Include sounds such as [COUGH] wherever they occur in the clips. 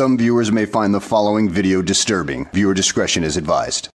Some viewers may find the following video disturbing. Viewer discretion is advised.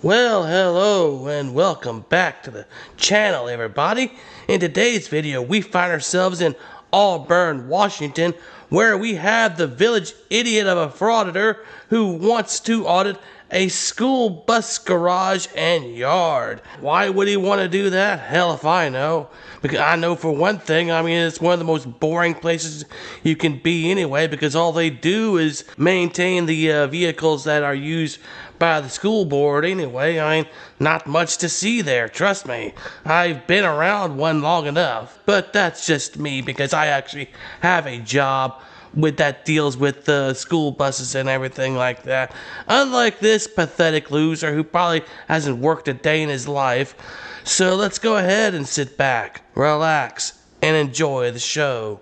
Well, hello and welcome back to the channel, everybody. In today's video, we find ourselves in Auburn, Washington, where we have the village idiot of a frauditor who wants to audit a school bus garage and yard. Why would he want to do that? Hell if I know. Because I know for one thing, I mean, it's one of the most boring places you can be anyway, because all they do is maintain the uh, vehicles that are used by the school board anyway. I mean, not much to see there, trust me. I've been around one long enough. But that's just me because I actually have a job with that deals with the school buses and everything like that. Unlike this pathetic loser who probably hasn't worked a day in his life. So let's go ahead and sit back, relax, and enjoy the show.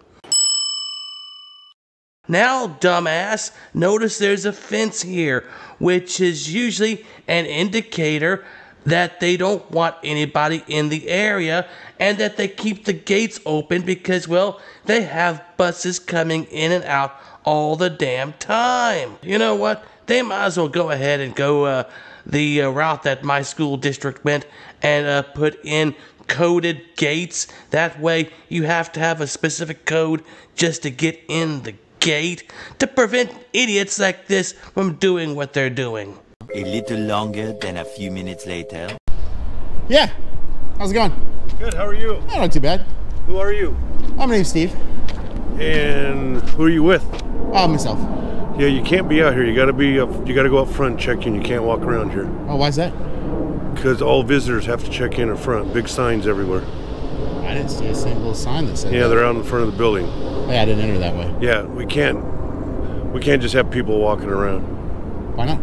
Now, dumbass, notice there's a fence here, which is usually an indicator that they don't want anybody in the area and that they keep the gates open because, well, they have buses coming in and out all the damn time. You know what? They might as well go ahead and go uh, the uh, route that my school district went and uh, put in coded gates. That way, you have to have a specific code just to get in the gate to prevent idiots like this from doing what they're doing. A little longer than a few minutes later. Yeah. How's it going? Good. How are you? Oh, not too bad. Who are you? Oh, my name's Steve. And who are you with? Oh, myself. Yeah, you can't be out here. You gotta be up. You gotta go up front and check in. You can't walk around here Oh, why is that? because all visitors have to check in up front. Big signs everywhere. I didn't see a single sign that said Yeah, that. they're out in front of the building. Oh, yeah, I didn't enter that way. Yeah, we can't. We can't just have people walking around Why not?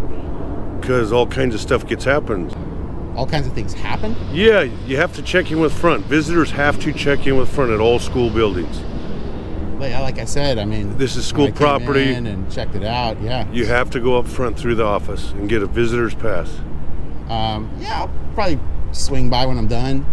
Because all kinds of stuff gets happened. All kinds of things happen. Yeah, you have to check in with front. Visitors have to check in with front at all school buildings. Like I said, I mean, This is school when I came property. in and checked it out. Yeah. You have to go up front through the office and get a visitor's pass. Um, yeah, I'll probably swing by when I'm done.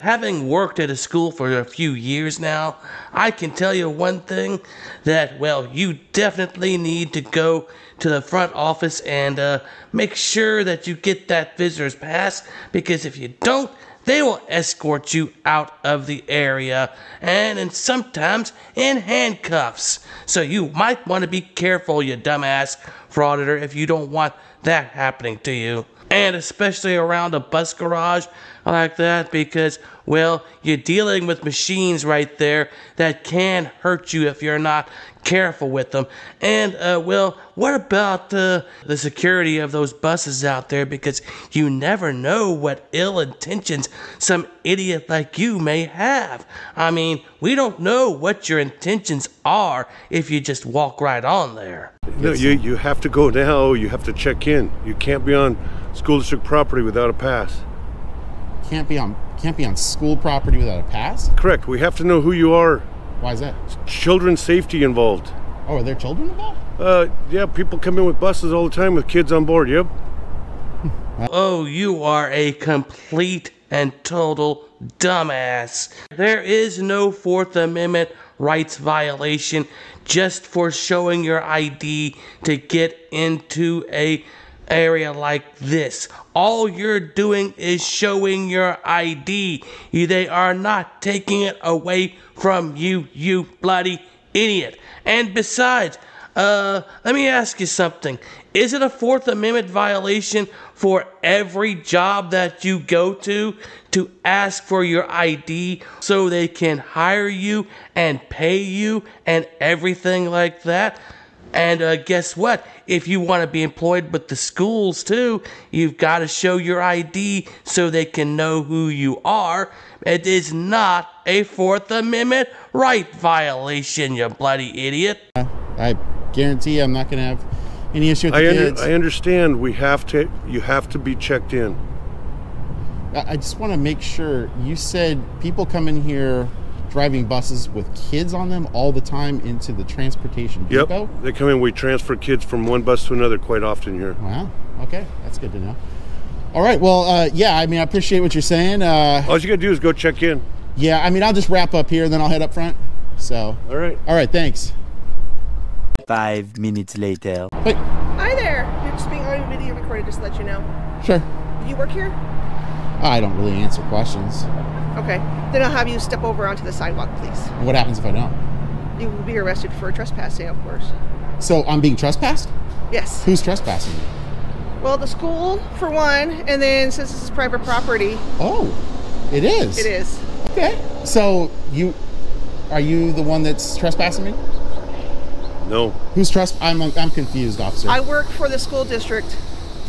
Having worked at a school for a few years now, I can tell you one thing that, well, you definitely need to go to the front office and uh, make sure that you get that visitor's pass because if you don't, they will escort you out of the area and, and sometimes in handcuffs. So you might want to be careful, you dumbass frauditor, if you don't want that happening to you and especially around a bus garage like that because well you're dealing with machines right there that can hurt you if you're not careful with them and uh, well what about uh, the security of those buses out there because you never know what ill intentions some idiot like you may have i mean we don't know what your intentions are if you just walk right on there No, you, you have to go now. You have to check in. You can't be on school district property without a pass. Can't be on can't be on school property without a pass. Correct. We have to know who you are. Why is that? Children's safety involved. Oh, are there children involved? Uh, yeah, people come in with buses all the time with kids on board. Yep. Oh, you are a complete and total dumbass. There is no Fourth Amendment rights violation just for showing your ID to get into a area like this. All you're doing is showing your ID. They are not taking it away from you, you bloody idiot. And besides, uh, let me ask you something. Is it a Fourth Amendment violation for every job that you go to to ask for your ID so they can hire you and pay you and everything like that? And uh, guess what? If you want to be employed with the schools too, you've got to show your ID so they can know who you are. It is not a Fourth Amendment right violation, you bloody idiot. I guarantee I'm not going to have any issue with the I, under, kids. I understand. We have to. You have to be checked in. I I just want to make sure you said people come in here driving buses with kids on them all the time into the transportation Yep. depot. They come in. We transfer kids from one bus to another quite often here. Wow. Okay, that's good to know. All right. Well, uh, yeah. I mean, I appreciate what you're saying. Uh, All you gotta do is go check in. Yeah, I mean, I'll just wrap up here, and then I'll head up front. So, All right. all right, thanks. Five minutes later. Hey. Hi there. You're just being audio video recorded, just to let you know. sure. Do you work here? I don't really answer questions. Okay. Then I'll have you step over onto the sidewalk, please. What happens if I don't? You will be arrested for trespassing, of course. So I'm being trespassed? Yes. Who's trespassing me? Well, the school, for one, and then since this is private property, Oh, it is. it is. Okay. So you are you the one that's trespassing me? No. Who's tresp? I'm I'm confused, officer. I work for the school district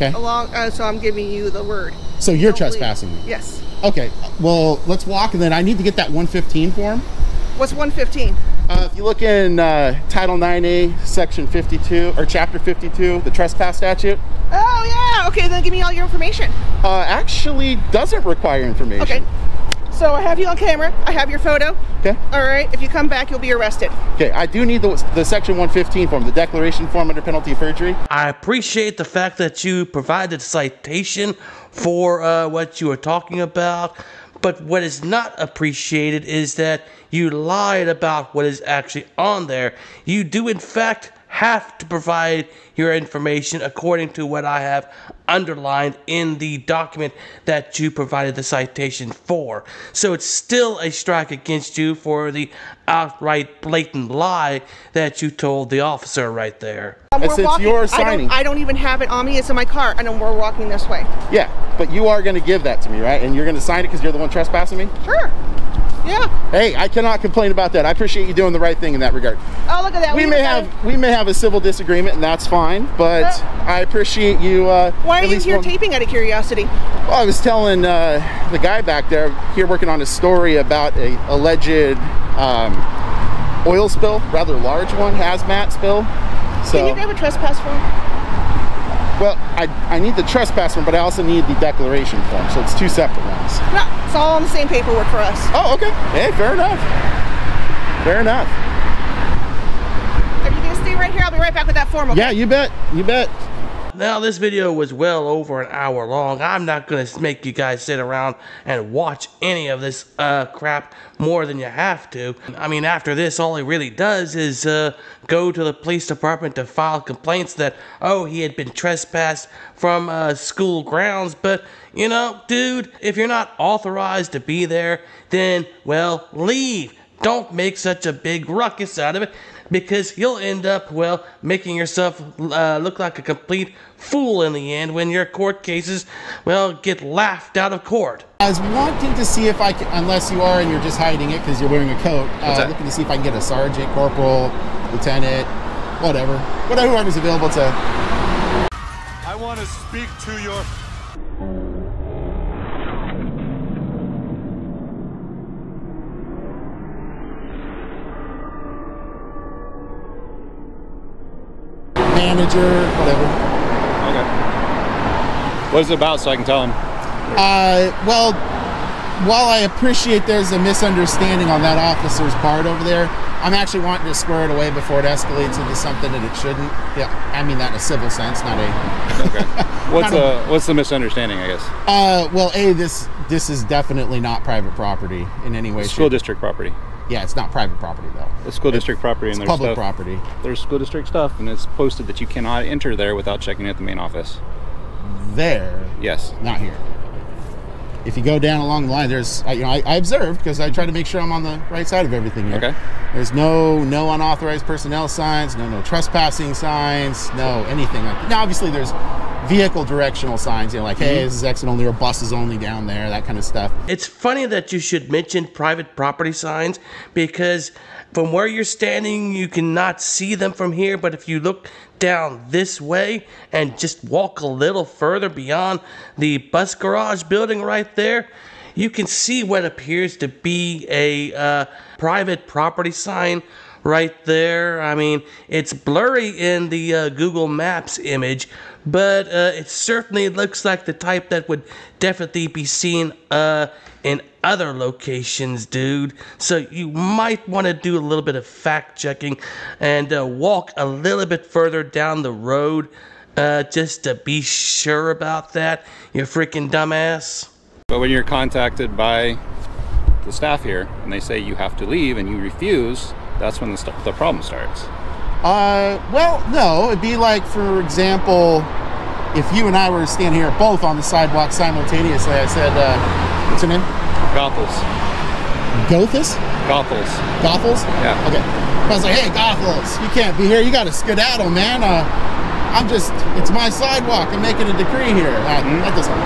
okay. along, uh, so I'm giving you the word. So you're trespassing me. Yes. Okay. Well, let's walk, and then I need to get that 115 form. What's 115? Uh, if you look in uh, Title 9A, Section 52 or Chapter 52, the trespass statute, Oh, yeah. Okay, then give me all your information. uh, actually doesn't require information. Okay. So I have you on camera. I have your photo. Okay. All right. If you come back, you'll be arrested. Okay. I do need the, the Section 115 form, the declaration form under penalty of perjury. I appreciate the fact that you provided citation for uh, what you were talking about, but what is not appreciated is that you lied about what is actually on there. You do, in fact, have to provide your information according to what I have underlined in the document that you provided the citation for. So it's still a strike against you for the outright blatant lie that you told the officer right there. Um, And we're since walking. you're I signing- don't, I don't even have it on me. It's in my car, and then we're walking this way. Yeah, but you are going to give that to me, right? And you're going to sign it because you're the one trespassing me? Sure. Yeah. Hey, I cannot complain about that. I appreciate you doing the right thing in that regard. Oh, look at that. We even may have we may have a civil disagreement, and that's fine. But I appreciate you. Uh, Why are you here one- taping out of curiosity? Well, I was telling uh, the guy back there here working on a story about a alleged um, oil spill, rather large one, hazmat spill. So, Can you grab a trespass form? well, I, I need the trespass form, but I also need the declaration form. So it's two separate ones. No, it's all on the same paperwork for us. Oh, okay. Hey, fair enough. Fair enough. Are you gonna stay right here? I'll be right back with that form. Okay? Yeah, you bet. You bet. Now, this video was well over an hour long. I'm not going to make you guys sit around and watch any of this uh, crap more than you have to. I mean, after this, all he really does is uh, go to the police department to file complaints that, oh, he had been trespassed from uh, school grounds. But, you know, dude, if you're not authorized to be there, then, well, leave. Don't make such a big ruckus out of it because you'll end up, well, making yourself uh, look like a complete fool in the end when your court cases, well, get laughed out of court. I was wanting to see if I can, unless you are and you're just hiding it because you're wearing a coat, uh, looking to see if I can get a sergeant, corporal, lieutenant, whatever. Whatever is available to. I want to speak to your. Manager, whatever. Okay. What is it about so I can tell him? Uh, well, while I appreciate there's a misunderstanding on that officer's part over there, I'm actually wanting to square it away before it escalates into something that it shouldn't. Yeah, I mean that in a civil sense, not a. [LAUGHS] Okay. What's the what's the misunderstanding, I guess? Uh, well, a this this is definitely not private property in any way. School district property. Yeah, it's not private property though. It's school district property and It's there's public stuff, property. There's school district stuff and it's posted that you cannot enter there without checking at the main office. There, Yes. not here. If you go down along the line, there's I, you know I, I observed because I try to make sure I'm on the right side of everything here. Okay. There's no no unauthorized personnel signs, no no trespassing signs, no anything like that. Now obviously there's vehicle directional signs, you know, like hey, this is exit only or buses only down there, that kind of stuff. It's funny that you should mention private property signs because from where you're standing, you cannot see them from here. But if you look down this way and just walk a little further beyond the bus garage building right there, you can see what appears to be a uh, private property sign right there. I mean, it's blurry in the uh, Google Maps image, but uh, it certainly looks like the type that would definitely be seen uh, in other locations, dude. So you might want to do a little bit of fact checking and uh, walk a little bit further down the road uh, just to be sure about that, you freaking dumbass. But when you're contacted by the staff here and they say you have to leave and you refuse, that's when the, st- the problem starts. Uh, well, no. It'd be like, for example, if you and I were standing here both on the sidewalk simultaneously. I said, uh, "What's your name?" Gothels. Gothus? Gothels. Gothels? Yeah. Okay. I was like, "Hey, Gothels, you can't be here. You got to skedaddle, man. Uh, I'm just, it's my sidewalk. I'm making a decree here. Uh, hmm? That, that doesn't work.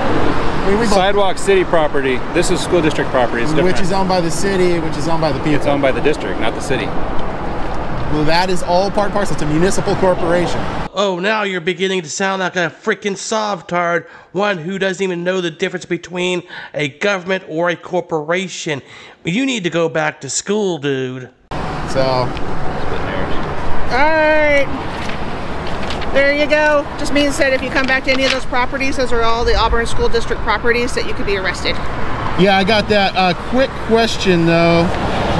I mean, we both- Sidewalk city property. This is school district property. It's different. which is owned by the city, which is owned by the people. it's owned by the district, not the city. well, that is all part and parcel. It's a municipal corporation. Oh, now you're beginning to sound like a freaking sovtard, one who doesn't even know the difference between a government or a corporation. You need to go back to school, dude. So, Alright. There you go. Just means that if you come back to any of those properties, those are all the Auburn School District properties that you could be arrested. yeah, I got that. Uh, quick question though.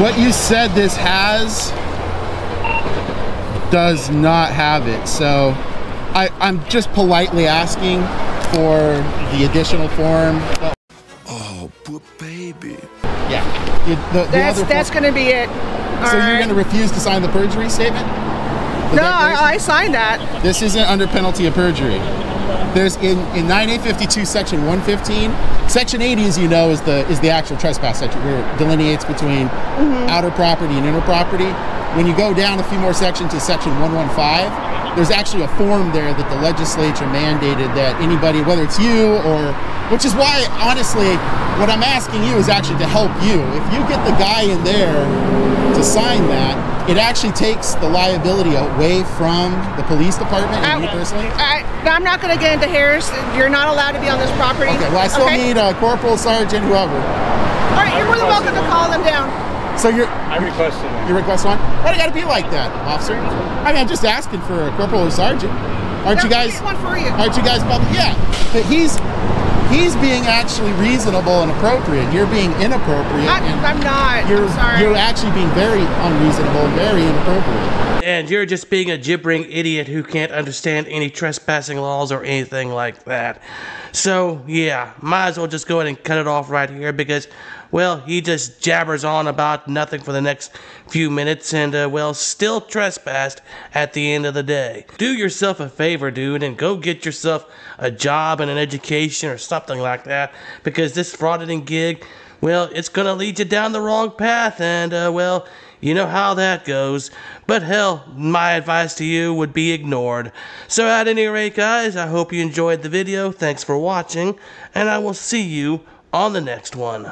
What you said this has does not have it. So, I, I'm just politely asking for the additional form. Oh, poor baby. Yeah. You- the- the That's other that's going to be it. So you're going to refuse to sign the perjury statement? No. I, I signed that. This isn't under penalty of perjury. There's in, in 9852 section 115, section 80 as you know is the is the actual trespass section where it delineates between mm-hmm. outer property and inner property. When you go down a few more sections to section 115, there's actually a form there that the legislature mandated that anybody, whether it's you or, which is why honestly, what I'm asking you is actually to help you. If you get the guy in there to sign that, it actually takes the liability away from the police department and you personally. I, I'm not going to get into hairs. You're not allowed to be on this property. Okay, well, I still Okay? need a corporal, sergeant, whoever. All right, you're more than welcome to call them down. So you're I requested one. you request one? Why do it got to be like that, officer? I mean, I'm just asking for a corporal or sergeant. Aren't you guys? one for you. Aren't you guys public? Yeah, but he's he's being actually reasonable and appropriate. You're being inappropriate. I, and I'm not. you're I'm sorry. you're actually being very unreasonable, and very inappropriate. And you're just being a gibbering idiot who can't understand any trespassing laws or anything like that. So, yeah, might as well just go ahead and cut it off right here because, well, he just jabbers on about nothing for the next few minutes and, uh, well, still trespassed at the end of the day. Do yourself a favor, dude, and go get yourself a job and an education or something like that because this fraudulent gig, well, it's gonna lead you down the wrong path and, uh, well, you know how that goes. But hell, my advice to you would be ignored. So at any rate, guys, I hope you enjoyed the video. Thanks for watching, and I will see you on the next one.